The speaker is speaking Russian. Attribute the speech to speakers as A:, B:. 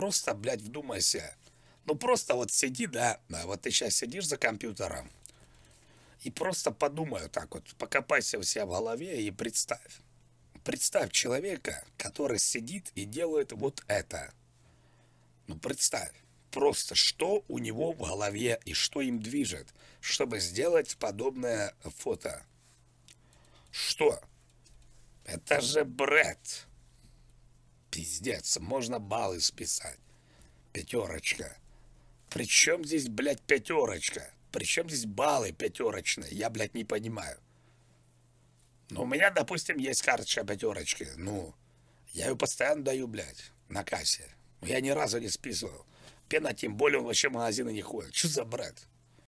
A: просто, блядь, вдумайся. Ну просто вот сиди, да, да, вот ты сейчас сидишь за компьютером и просто подумай вот так вот, покопайся у себя в голове и представь. Представь человека, который сидит и делает вот это. Ну представь, просто что у него в голове и что им движет, чтобы сделать подобное фото. Что? Это же бред. Пиздец, можно баллы списать. Пятерочка. Причем здесь, блядь, пятерочка? Причем здесь баллы пятерочные? Я, блядь, не понимаю. Ну, у меня, допустим, есть карточка пятерочки. Ну, я ее постоянно даю, блядь, на кассе. Я ни разу не списывал. Пена, тем более, он вообще в магазины не ходит. Что за бред?